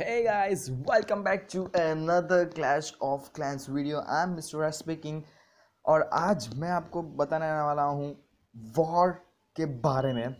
Hey guys, welcome back to another Clash of Clans video. I'm Mr. R speaking और आज मैं आपको बताने वाला हूँ वॉर के बारे में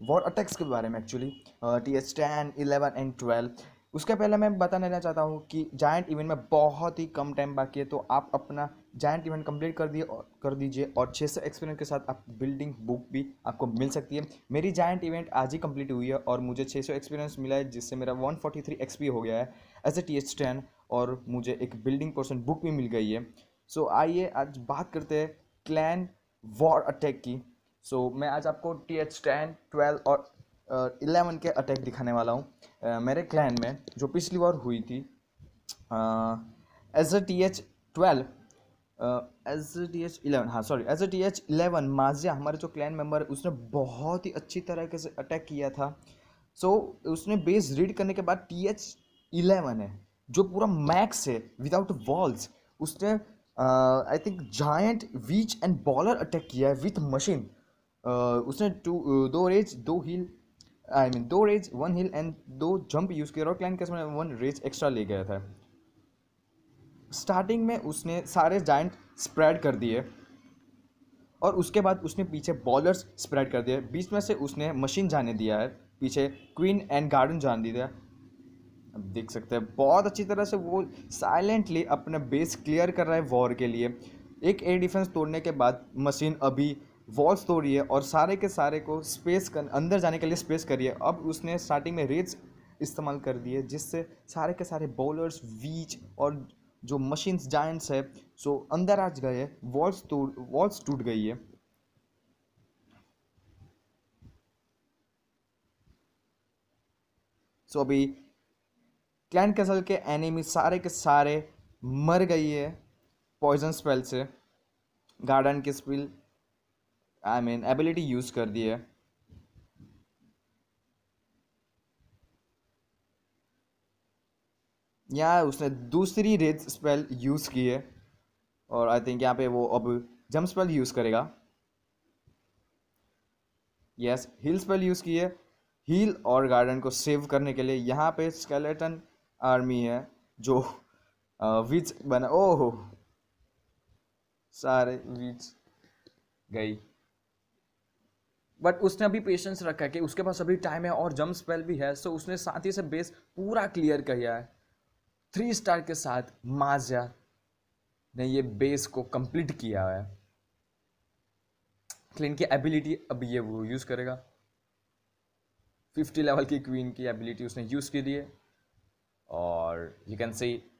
वॉर अटैक्स के बारे में actually T S ten eleven and twelve उसके पहले मैं बता देना चाहता हूँ कि जायंट इवेंट में बहुत ही कम टाइम बाकी है तो आप अपना जायंट इवेंट कंप्लीट कर दिए कर दीजिए और छः सौ एक्सपीरियंस के साथ आप बिल्डिंग बुक भी आपको मिल सकती है। मेरी जायंट इवेंट आज ही कंप्लीट हुई है और मुझे छः सौ एक्सपीरियंस मिला है जिससे मेरा वन फोर्टी थ्री एक्सपी हो गया है as a T H ten और मुझे एक बिल्डिंग पर्सन बुक भी मिल गई है। सो so, आइए आज बात करते हैं क्लैन वॉर अटैक की। सो so, मैं आज आपको टी एच टेन ट्वेल्व और इलेवन के अटैक दिखाने वाला हूँ। मेरे क्लैन में जो पिछली बार हुई थी as a T H twelve as a T H eleven हाँ sorry as a T H eleven माजिया हमारे जो क्लैन मेंबर है उसने बहुत ही अच्छी तरीके से अटैक किया था। सो so, उसने बेस रीड करने के बाद टी एच इलेवन है जो पूरा मैक्स है विदाउट वॉल्स उसने I think giant witch and bowler attack किया है विथ मशीन उसने टू दो रेज दो हील आई मीन दो रेज वन हिल एंड दो जंप यूज़ किया और क्लाइन में वन रेज एक्स्ट्रा ले गया था। स्टार्टिंग में उसने सारे जाइंट स्प्रेड कर दिए और उसके बाद उसने पीछे बॉलर्स स्प्रेड कर दिए। बीच में से उसने मशीन जाने दिया है, पीछे क्वीन एंड गार्डन जान दिया। अब देख सकते हैं, बहुत अच्छी तरह से वो साइलेंटली अपना बेस क्लियर कर रहा है वॉर के लिए। एक एयर डिफेंस तोड़ने के बाद मशीन अभी वॉल्स तोड़ी है और सारे के सारे को स्पेस कर, अंदर जाने के लिए स्पेस करिए। अब उसने स्टार्टिंग में रेड्स इस्तेमाल कर दिए, जिससे सारे के सारे बॉलर्स, वीच और जो मशीन्स जाइंट्स है, सो अंदर आज गए, वॉल्स तोड़, वॉल्स टूट गई है। सो अभी क्लैन कैसल के एनिमी सारे के सारे मर गई है, पॉइजन स्पेल से, गार्डन के spell I mean ability use कर दी है। यहाँ उसने दूसरी रेड स्पेल यूज़ की है, और आई थिंक यहाँ पे वो अब जम स्पेल यूज़ करेगा। यस हील स्पेल यूज़ की है। हील और गार्डन को सेव करने के लिए यहाँ पे स्केलेटन आर्मी है, जो विच बना ओह! सारे विच गई। बट उसने अभी पेशेंस रखा है कि उसके पास अभी टाइम है और जम स्पेल भी है सो उसने साथ ही से बेस पूरा क्लियर किया है। थ्री स्टार के साथ माजिया ने ये बेस को कंप्लीट किया है। क्लीन की एबिलिटी अभी ये वो यूज़ करेगा। फिफ्टी लेवल की क्वीन की एबिलिटी उसने यूज़ की दी है। और यू कैन से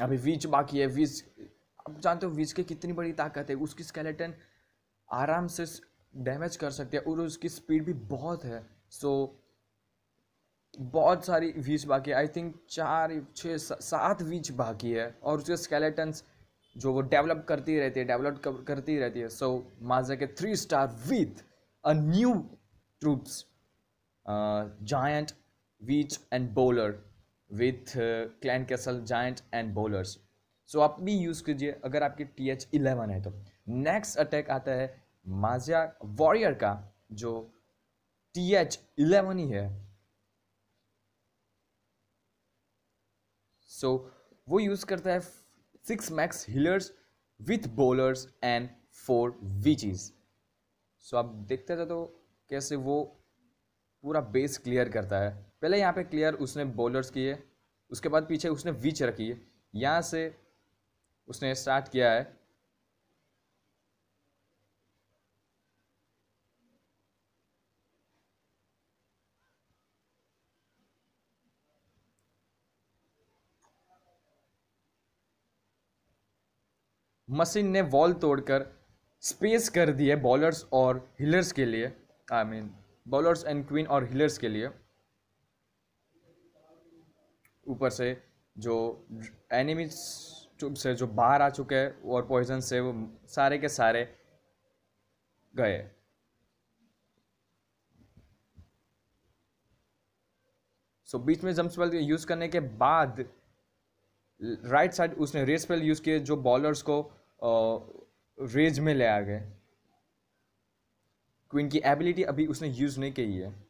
अभी वीच बाकी है। वीच आप जानते हो वीच की कितनी बड़ी ताकत है। उसकी स्केलेटन आराम से डैमेज कर सकते हैं और उसकी स्पीड भी बहुत है। सो so, बहुत सारी वीच बाकी है। आई थिंक चार छः सात वीच बाकी है और उसके स्केलेटन्स जो वो डेवलप करती रहती है डेवलप करती रहती है। सो so, माजा के three star with a new troops giant witch and bowler with clan castle giant and bowlers so आप भी यूज़ कीजिए अगर आपकी टी एच इलेवन है तो। नेक्स्ट अटैक आता है माजिया वॉरियर का जो टी एच इलेवन ही है। सो so, वो यूज़ करता है six max healers with bowlers and four witches so आप देखते थे तो कैसे वो पूरा बेस क्लियर करता है। पहले यहाँ पे क्लियर उसने बॉलर्स किए उसके बाद पीछे उसने विच रखी है। यहाँ से उसने स्टार्ट किया है। मशीन ने वॉल तोड़कर स्पेस कर दिए बॉलर्स और हिलर्स के लिए I mean bowlers and queen और हिलर्स के लिए। ऊपर से जो एनिमी से जो बाहर आ चुके हैं और पॉइजन से वो सारे के सारे गए। सो so, बीच में जम्प यूज़ करने के बाद राइट साइड उसने रेस स्पेल यूज़ किए जो बॉलर्स को रेज में ले आ गए। क्वीन की एबिलिटी अभी उसने यूज़ नहीं की है।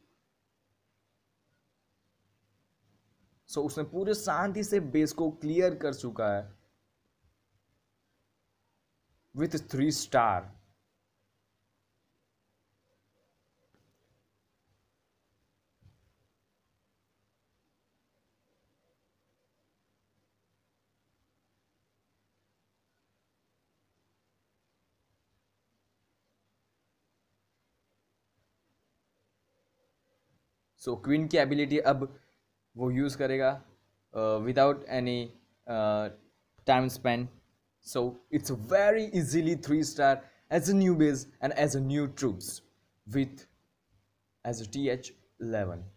सो so, उसने पूरे शांति से बेस को क्लियर कर चुका है। With three star so queen की एबिलिटी अब वो यूज़ करेगा without any time spend so it's very easily three star as a new base and as a new troops with as a T H eleven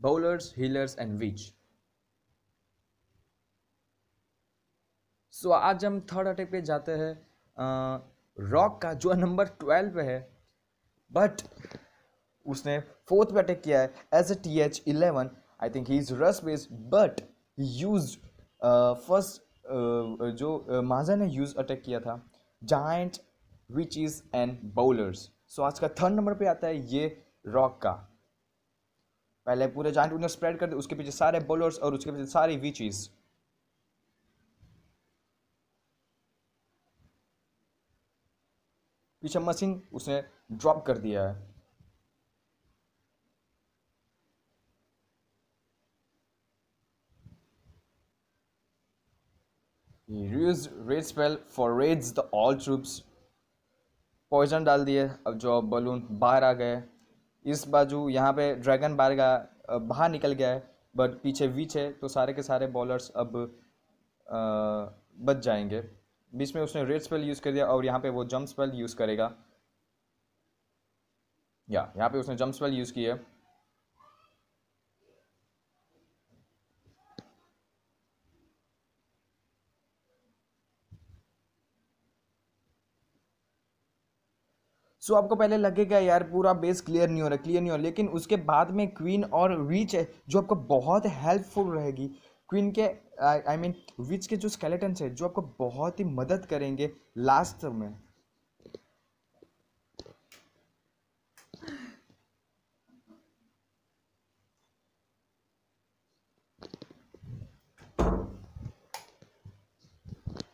bowlers, healers and witch. So आज हम third attack पे जाते हैं। Rock uh, का जो number twelve है but उसने fourth पे अटैक किया है as a T H eleven I think he is rush base but use first जो uh, माजा ने यूज़ अटैक किया था giant witch is and bowlers so आज का थर्ड नंबर पे आता है ये रॉक का. पहले पूरे जाइंट उन्हें स्प्रेड कर दे उसके पीछे सारे बॉलर्स और उसके पीछे सारी विचीज पीछे मशीन उसने ड्रॉप कर दिया है. He used raid spell for raids the all troops. Poison डाल दिए अब जो बलून बाहर आ गए। इस बाजू यहाँ पे ड्रैगन बाहर गया बाहर निकल गया है बट पीछे वीच है तो सारे के सारे बॉलर्स अब आ, बच जाएँगे। बीच में उसने रेड स्पेल यूज़ कर दिया और यहाँ पे वो जंप स्पेल यूज़ करेगा। या यहाँ पे उसने जंप स्पेल यूज़ किया सो आपको पहले लगेगा, यार, पूरा बेस क्लियर नहीं हो रहा क्लियर नहीं हो रहा. लेकिन उसके बाद में क्वीन और रीच है, जो आपको बहुत हेल्पफुल रहेगी। क्वीन के आई मीन विच के जो स्केलेटन्स है, जो आपको बहुत ही मदद करेंगे लास्ट में।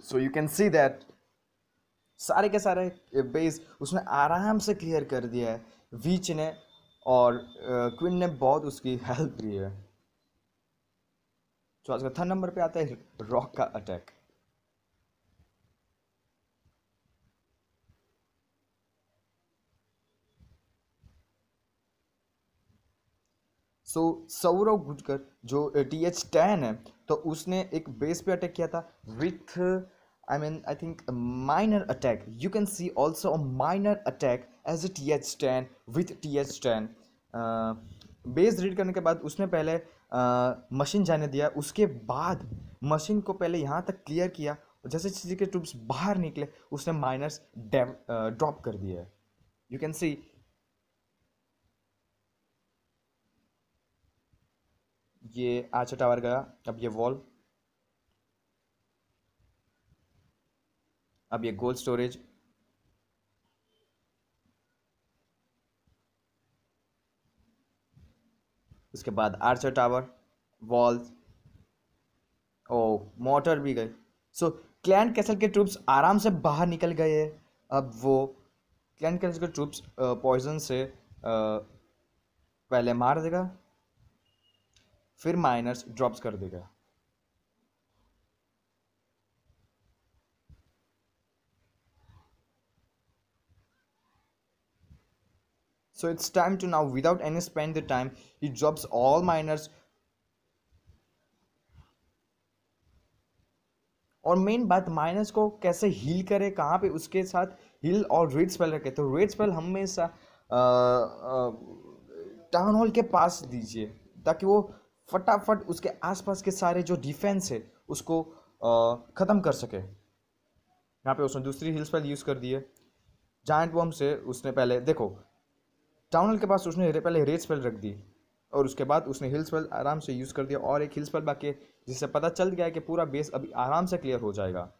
So, you can see that सारे के सारे बेस उसने आराम से क्लियर कर दिया है। वीच ने और क्विन ने बहुत उसकी हेल्प की है। तो आज का थर्ड नंबर पे आता है रॉक का अटैक सो सौरव गुजकर जो टी एच टेन है तो उसने एक बेस पे अटैक किया था with I mean, I think a minor attack. You can see also a minor attack as a TH10 with TH10. Base read करने के बाद उसने पहले मशीन uh, जाने दिया उसके बाद मशीन को पहले यहाँ तक क्लियर किया जैसे चीज़ के ट्रूप्स बाहर निकले उसने माइनर्स ड्रॉप कर दिया यू कैन सी ये आचा टावर गया अब ये वॉल अब ये गोल्ड स्टोरेज उसके बाद आर्चर टावर वॉल्स ओ मोटर भी गए। सो क्लैन कैसल के ट्रूप्स आराम से बाहर निकल गए। हैं अब वो क्लैन कैसल के ट्रूप्स पॉइजन से आ, पहले मार देगा फिर माइनर्स ड्रॉप्स कर देगा। So it's time to now, without any spend the time, he drops all miners. और मेन बात माइनस को कैसे हील करे कहाँ पे उसके साथ हील और रेड स्पेल रखे। तो रेड स्पेल हमेशा टाउन हॉल के पास दीजिए ताकि वो फटाफट उसके आसपास के सारे जो डिफेंस है उसको ख़त्म कर सके। यहाँ पे उसने दूसरी हिल स्पेल यूज़ कर दी है। जाइंट वॉम से उसने पहले देखो टाउनल के पास उसने पहले रेड स्पेल रख दी और उसके बाद उसने हिल स्पेल आराम से यूज़ कर दिया और एक हिल स्पेल बाकी जिससे पता चल गया कि पूरा बेस अभी आराम से क्लियर हो जाएगा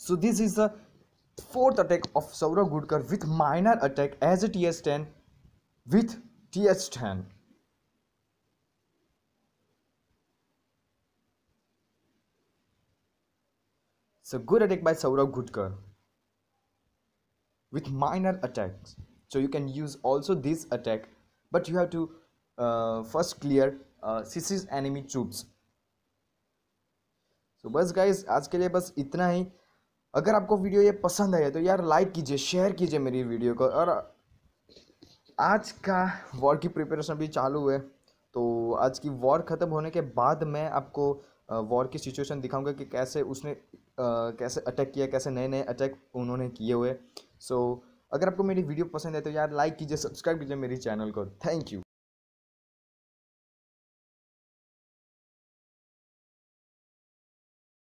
so this is the fourth attack of Saurav Gudkar with minor attack as a TS10 with TS10. So good attack by Saurav Gudkar with minor attacks. So you can use also this attack, but you have to uh, first clear uh, CC's enemy troops. So बस guys आज के लिए बस इतना ही अगर आपको video ये पसंद आया तो यार लाइक कीजिए शेयर कीजिए मेरी वीडियो को और आज का वॉर की प्रिपरेशन भी चालू है तो आज की वॉर ख़त्म होने के बाद मैं आपको वॉर की सिचुएशन दिखाऊँगा कि कैसे उसने कैसे अटैक किया कैसे नए नए अटैक उन्होंने किए हुए। सो so, अगर आपको मेरी वीडियो पसंद है तो यार लाइक कीजिए सब्सक्राइब कीजिए मेरी चैनल को। Thank you